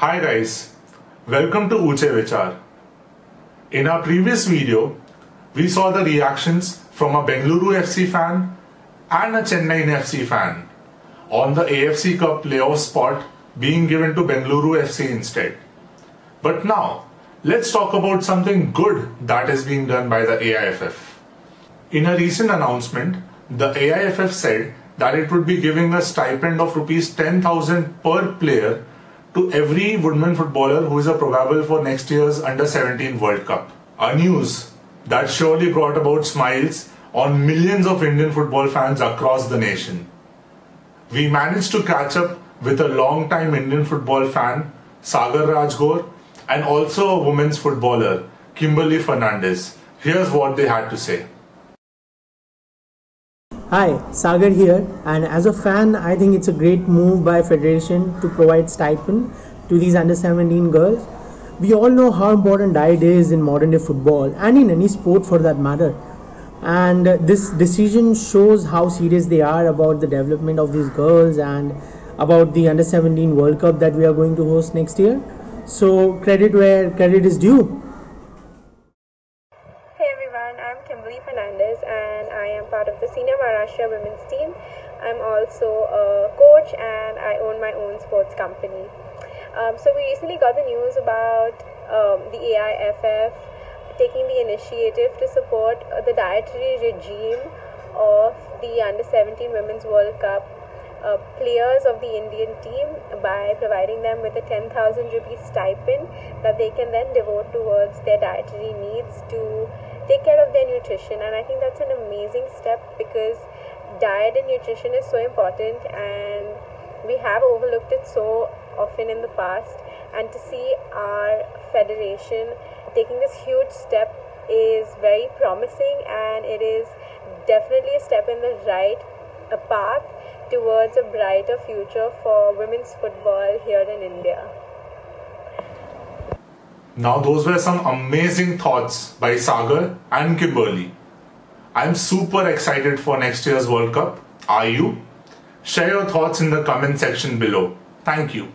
Hi guys, welcome to Oonche Vichaar. In our previous video, we saw the reactions from a Bengaluru FC fan and a Chennai FC fan on the AFC Cup playoff spot being given to Bengaluru FC instead. But now, let's talk about something good that is being done by the AIFF. In a recent announcement, the AIFF said that it would be giving a stipend of rupees 10,000 per player to every woodman footballer who is a probable for next year's under 17 World Cup. A news that surely brought about smiles on millions of Indian football fans across the nation. We managed to catch up with a long-time Indian football fan, Sagar Rajgor, and also a women's footballer, Kimberly Fernandez. Here's what they had to say. Hi, Sagar here, and as a fan, I think it's a great move by Federation to provide stipend to these under 17 girls. We all know how important diet is in modern day football and in any sport for that matter. And this decision shows how serious they are about the development of these girls and about the under 17 World Cup that we are going to host next year. So, credit where credit is due. Hey everyone, I'm Kimberly Fernandez and I am part of the Senior Maharashtra women's team. I'm also a coach and I own my own sports company. Um, so we recently got the news about um, the AIFF taking the initiative to support uh, the dietary regime of the Under 17 Women's World Cup uh, players of the Indian team by providing them with a 10,000 rupee stipend that they can then devote towards their dietary needs to take care of their nutrition and i think that's an amazing step because diet and nutrition is so important and we have overlooked it so often in the past and to see our federation taking this huge step is very promising and it is definitely a step in the right path towards a brighter future for women's football here in India. Now, those were some amazing thoughts by Sagar and Kimberly. I'm super excited for next year's World Cup. Are you? Share your thoughts in the comment section below. Thank you.